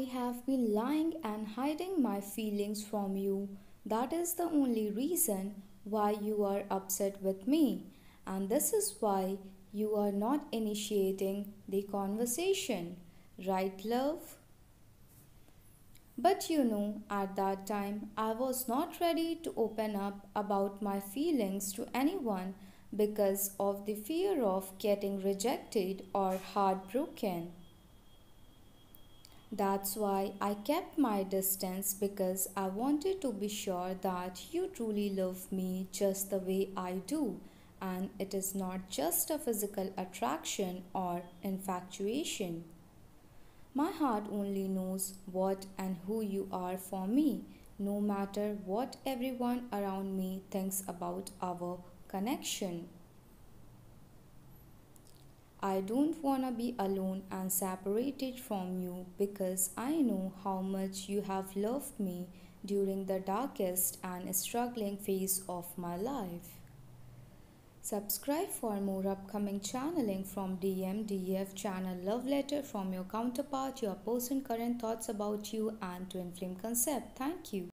I have been lying and hiding my feelings from you. That is the only reason why you are upset with me. And this is why you are not initiating the conversation. Right, love? But you know, at that time, I was not ready to open up about my feelings to anyone because of the fear of getting rejected or heartbroken. That's why I kept my distance because I wanted to be sure that you truly love me just the way I do, and it is not just a physical attraction or infatuation. My heart only knows what and who you are for me, no matter what everyone around me thinks about our connection. I don't want to be alone and separated from you because I know how much you have loved me during the darkest and struggling phase of my life. Subscribe for more upcoming channeling from DMDF channel Love Letter from your counterpart, your person current thoughts about you and Twin Flame concept. Thank you.